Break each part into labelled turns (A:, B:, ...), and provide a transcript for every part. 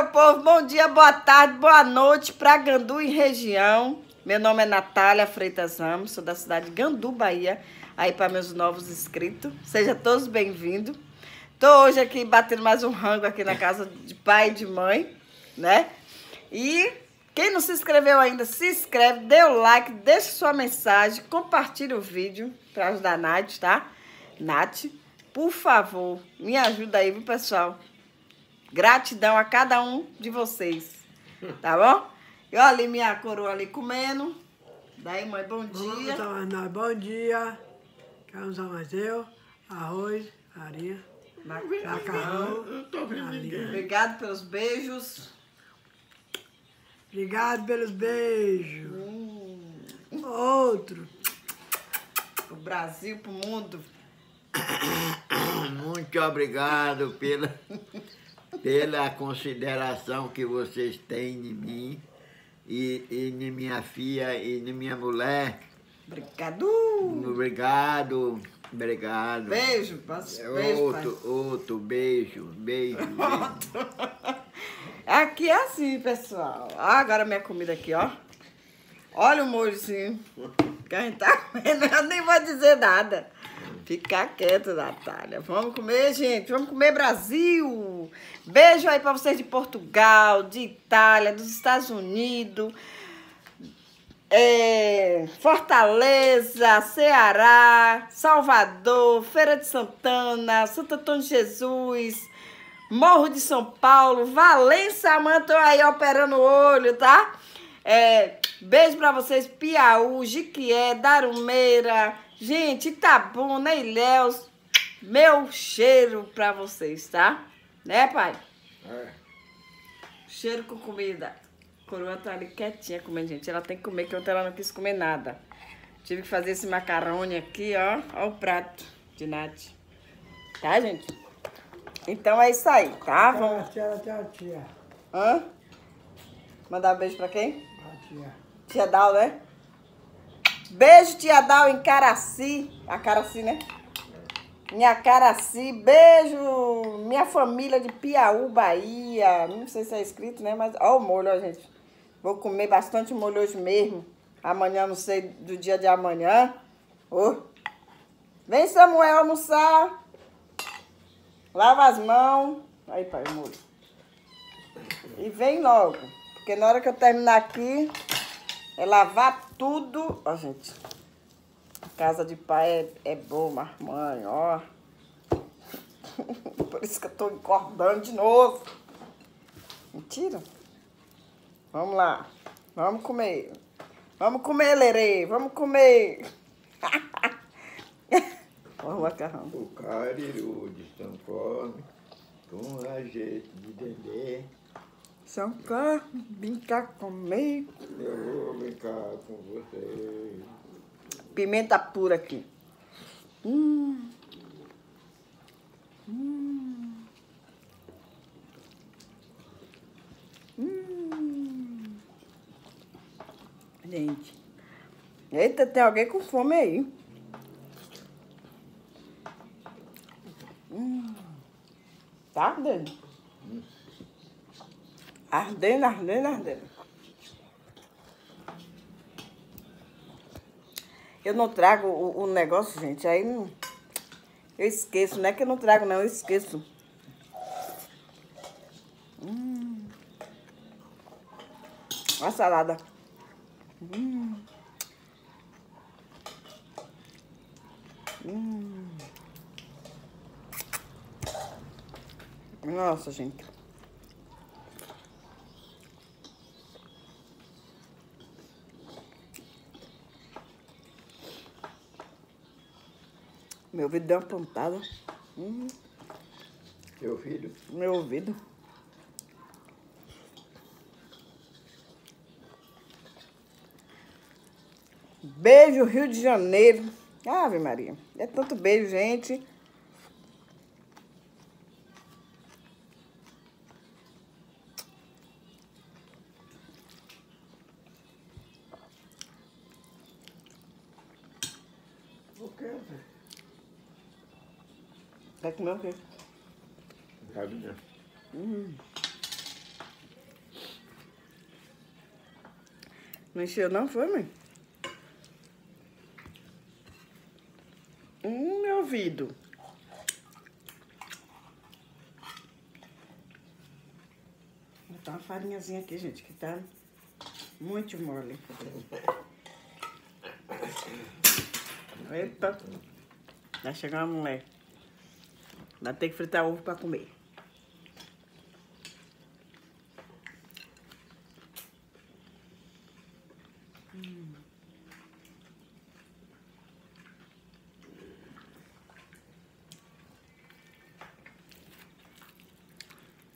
A: meu povo. Bom dia, boa tarde, boa noite para Gandu e região. Meu nome é Natália Freitas Ramos, sou da cidade de Gandu, Bahia. Aí para meus novos inscritos, sejam todos bem-vindos. Tô hoje aqui batendo mais um rango aqui na casa de pai e de mãe, né? E quem não se inscreveu ainda, se inscreve, dê o like, deixe sua mensagem, compartilhe o vídeo para ajudar a Nath, tá? Nath, por favor, me ajuda aí, viu, pessoal? Gratidão a cada um de vocês, tá bom? E olha ali minha coroa ali comendo. Daí, mãe, bom dia.
B: Bom, bom dia. Carlos Amadeu, arroz, farinha, macarrão.
A: Obrigado pelos beijos.
B: Obrigado pelos beijos. Hum. Outro.
A: O Brasil pro mundo.
C: Muito obrigado pela, pela consideração que vocês têm de mim e, e de minha filha e de minha mulher.
A: Obrigado.
C: Obrigado. Obrigado.
A: Beijo, beijo
C: outro, pai. outro beijo, beijo. beijo.
A: Aqui é assim, pessoal. agora minha comida aqui, ó. Olha o molhozinho que a gente tá comendo. Eu nem vou dizer nada. Fica quieto, Natália. Vamos comer, gente. Vamos comer Brasil. Beijo aí pra vocês de Portugal, de Itália, dos Estados Unidos. É, Fortaleza, Ceará, Salvador, Feira de Santana, Santo Antônio de Jesus, Morro de São Paulo, Valença, Manto aí operando o olho, tá? É, beijo pra vocês, Piauí, Jiquié, Darumeira, gente, Itabuna, Ilhéus. Meu cheiro pra vocês, tá? Né, pai? É. Cheiro com comida. A coroa tá ali quietinha comendo, gente. Ela tem que comer, que ontem ela não quis comer nada. Tive que fazer esse macarrone aqui, ó. Ó o prato de Nath. Tá, gente? Então é isso aí, tá?
B: Vamos... Tia, tia, tia.
A: Hã? Mandar um beijo pra quem?
B: A tia.
A: Tia Dal, né? Beijo, tia Dal, em Caraci. A Caraci, né? Minha Caraci. Beijo, minha família de Piauí, Bahia. Não sei se é escrito, né? Mas, ó o molho, ó, gente. Vou comer bastante molho hoje mesmo. Amanhã, não sei do dia de amanhã. Oh. Vem, Samuel, almoçar. Lava as mãos. Aí, pai, molho. E vem logo. Porque na hora que eu terminar aqui, é lavar tudo. Ó, gente. Casa de pai é, é boa, mãe, ó. Por isso que eu tô engordando de novo. Mentira. Vamos lá. Vamos comer. Vamos comer, Lerê. Vamos comer. Olha o macarrão.
C: O cariru de São Paulo, com a jeito de dendê.
A: São Carlos, brincar comigo.
C: Eu vou brincar com você.
A: Pimenta pura aqui. Hum. Hum. Hum. Gente. Eita, tem alguém com fome aí. Hum. Tá ardendo. Ardendo, ardendo, ardendo. Eu não trago o, o negócio, gente, aí não, eu esqueço. Não é que eu não trago, não, eu esqueço. Hum. A salada. Hum. Hum. Nossa, gente. Meu ouvido deu uma pontada. Hum.
C: Meu filho?
A: Meu ouvido. Beijo, Rio de Janeiro. Ave Maria. É tanto beijo, gente. certo não, cara. Cabe
C: não.
A: Hum. Não encheu não, foi, mãe? Hum, meu ouvido. Vou botar uma farinhazinha aqui, gente, que tá muito mole. Eita. Vai chegar uma mulher. Vai ter que fritar ovo pra comer.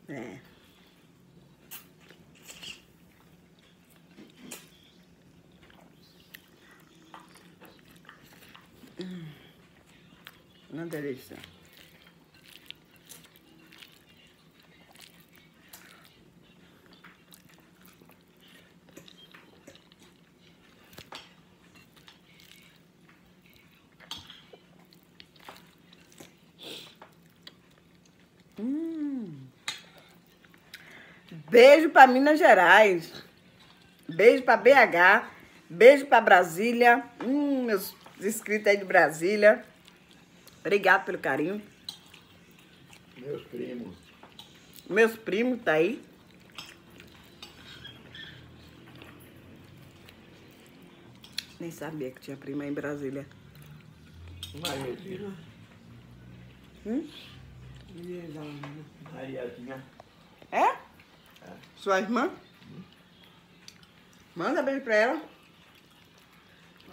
A: É. Hum. Uma delícia. Hum. Beijo para Minas Gerais. Beijo para BH. Beijo para Brasília. Hum, meus inscritos aí de Brasília. Obrigado pelo carinho.
C: Meus primos.
A: Meus primos tá aí. Nem sabia que tinha prima aí em Brasília.
C: Mariazinha.
A: Hum?
C: Mariazinha.
A: É? Sua irmã? Manda beijo pra ela.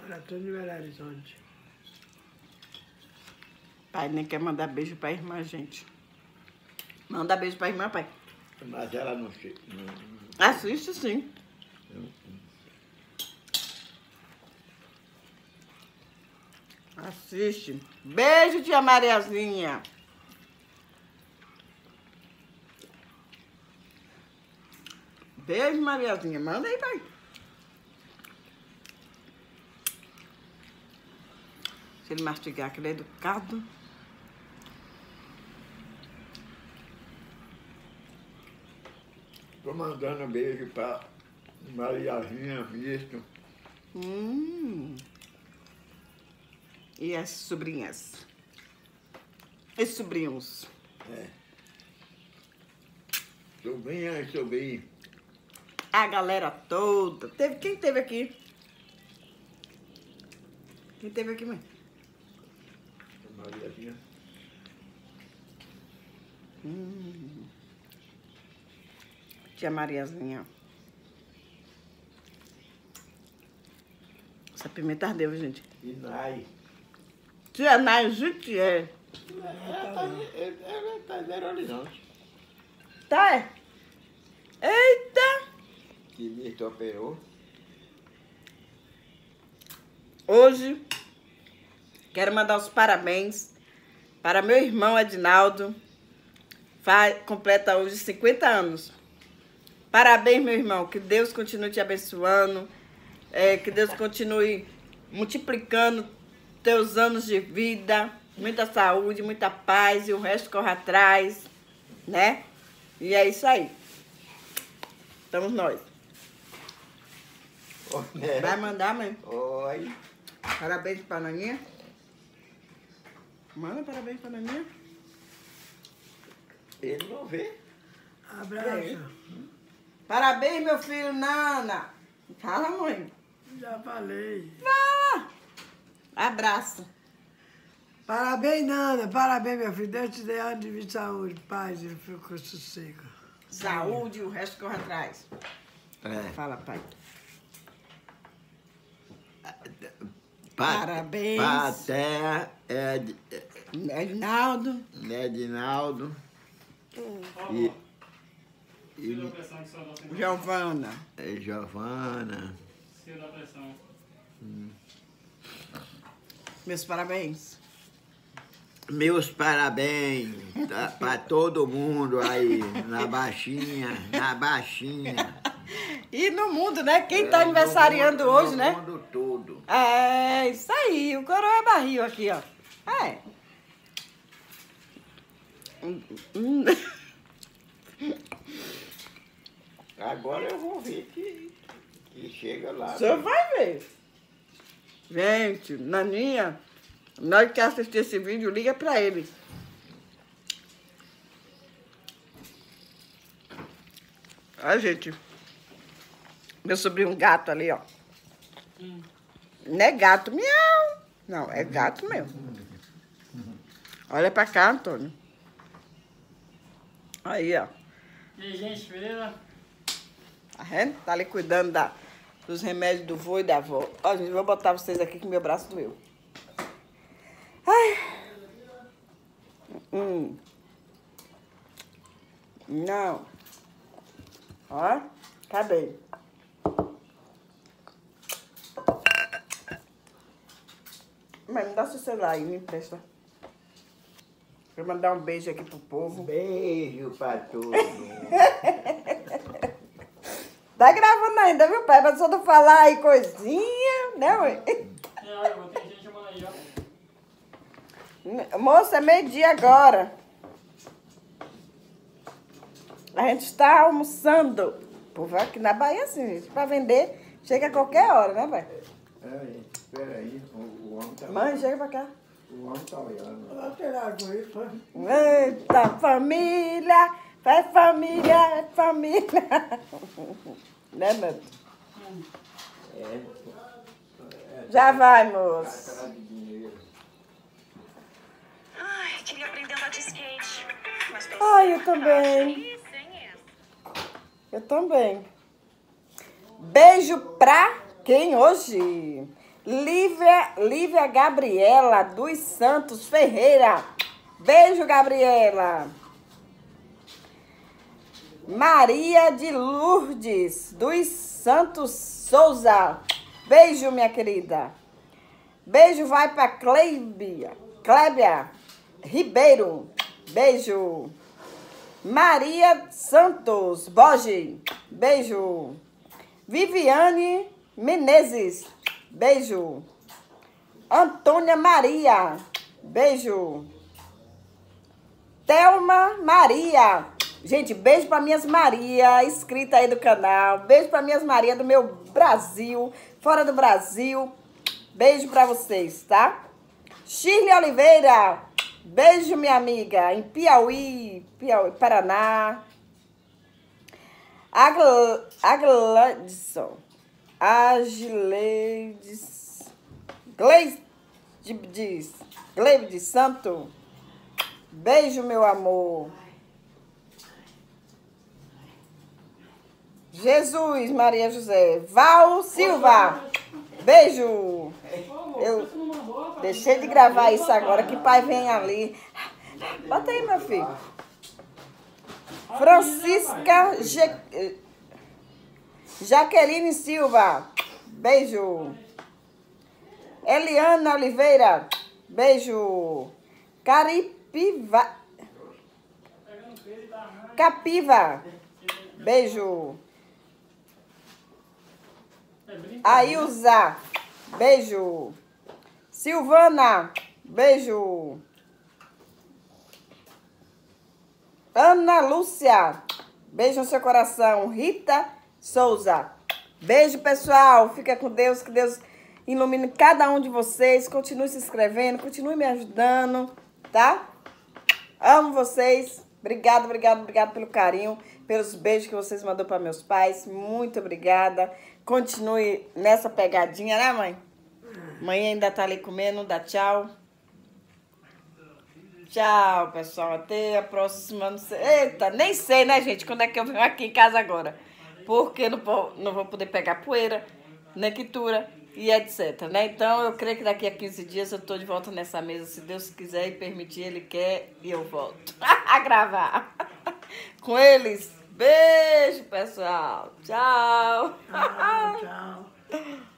B: Olha, tô em Belo Horizonte.
A: Pai nem quer mandar beijo pra irmã, gente. Manda beijo pra irmã, pai.
C: Mas ela não não-
A: Assiste sim. Assiste. Beijo, tia Mariazinha. Beijo, Mariazinha. Manda aí, pai. Se ele mastigar, que ele é educado.
C: Tô mandando beijo pra Mariazinha, visto.
A: Hum. E as sobrinhas? E sobrinhos?
C: Sobrinha e sobrinho.
A: A galera toda. Teve, quem teve aqui? Quem teve aqui, mãe?
C: Mariazinha.
A: Hum. Tia Mariazinha. Essa pimenta ardeu, gente.
C: E Nai.
A: Tia Nai.
C: Ela tá, ela tá em Belo Horizonte.
A: Tá, é? Eita!
C: Que me operou.
A: Hoje, quero mandar os parabéns para meu irmão Edinaldo. Faz, completa hoje 50 anos. Parabéns, meu irmão. Que Deus continue te abençoando. é, que Deus continue multiplicando teus anos de vida. Muita saúde, muita paz e o resto corre atrás, né? E é isso aí. Estamos nós. Vai mandar, mãe?
C: Oi.
A: Parabéns para a Naninha. Manda parabéns para a Naninha.
C: Ele não vê.
B: Abraço.
A: Parabéns, meu filho Nana. Fala, mãe.
B: Já falei.
A: Fala. Abraço.
B: Parabéns, Nana. Parabéns, meu filho. Deus te dê anos de vida, saúde, paz e fico sossego.
A: Saúde e o resto corre atrás.
C: É.
A: Fala, pai.
C: Pa-
A: Parabéns.
C: Paté, Ed,
A: Edinaldo.
C: Edinaldo e,
D: a
C: e
D: tempo.
A: Giovana.
C: e Giovana.
D: Tira a pressão.
A: Meus parabéns.
C: Meus parabéns para todo mundo aí, na baixinha, na baixinha.
A: E no mundo, né? Quem tá
C: É,
A: aniversariando
C: no
A: hoje,
C: mundo-
A: né?
C: No mundo todo.
A: É, isso aí. O coroa é barril aqui, ó. É.
C: Agora eu vou ver que E chega lá.
A: O senhor vai ver. Gente, Naninha, nós que assistir esse vídeo, liga pra ele. Olha, gente. Meu sobrinho gato ali, ó. Não é gato, miau. Não, é gato mesmo. Olha pra cá, Antônio. Aí, ó.
D: E gente, beleza?
A: Tá vendo? Tá ali cuidando da, dos remédios do vô e da avó. Ó, gente, vou botar vocês aqui que meu braço doeu. Ai. Hum. Não. Ó, acabei. Mas me dá seu celular aí, me empresta. Pra eu mandar um beijo aqui pro povo.
C: Beijo pra todo mundo.
A: Tá gravando ainda, viu, pai? Mas só não falar aí coisinha, né, mãe?
D: E olha, vou ter gente chamando aí, ó.
A: Moça, é meio-dia agora. A gente está almoçando. O povo aqui na Bahia, assim, gente, pra vender, chega a qualquer hora, né, pai?
C: Peraí, peraí. O, o homem tá,
A: Mãe, chega pra cá.
C: o homem tá olhando.
B: Não tem nada com isso, né?
A: Eita, família! Vai família, é família! né, Neto?
C: É,
A: Já vai, moço.
C: atrás de dinheiro.
E: Ai, queria aprender a andar de skate. Mas
A: Ai, eu também. Eu também. Beijo pra quem hoje? Lívia, Lívia Gabriela dos Santos Ferreira. Beijo, Gabriela. Maria de Lourdes dos Santos Souza. Beijo, minha querida. Beijo vai pra Clébia. Clébia Ribeiro. Beijo. Maria Santos Boge. Beijo. Viviane Menezes. Beijo. Antônia Maria. Beijo. Thelma Maria. Gente, beijo para minhas Maria, inscrita aí do canal. Beijo para minhas Maria do meu Brasil, fora do Brasil. Beijo para vocês, tá? Shirley Oliveira. Beijo, minha amiga, em Piauí, Piauí, Paraná. Agl Agladson. Agileides. Gleides. Gleide Santo. Beijo, meu amor. Jesus, Maria José. Val Silva. Beijo. Eu? Deixei de gravar isso agora que pai vem ali. Bota aí, meu filho. Francisca Ja- Jaqueline Silva. Beijo. Eliana Oliveira. Beijo. Caripiva. Capiva. Beijo. Ailza, beijo. Silvana, beijo. Ana Lúcia, beijo no seu coração. Rita Souza, beijo pessoal. Fica com Deus, que Deus ilumine cada um de vocês. Continue se inscrevendo, continue me ajudando, tá? Amo vocês. Obrigado, obrigado, obrigado pelo carinho, pelos beijos que vocês mandou para meus pais. Muito obrigada. Continue nessa pegadinha, né, mãe? Mãe ainda tá ali comendo, dá tchau. Tchau, pessoal. Até a próxima. Eita, nem sei, né, gente, quando é que eu venho aqui em casa agora. Porque não vou, não poder pegar poeira, nequitura e etc, né? Então, eu creio que daqui a 15 dias eu tô de volta nessa mesa, se Deus quiser e permitir, Ele quer, e eu volto a gravar com eles. Beijo, pessoal. Tchau.
B: Tchau, tchau.